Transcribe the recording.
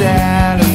sad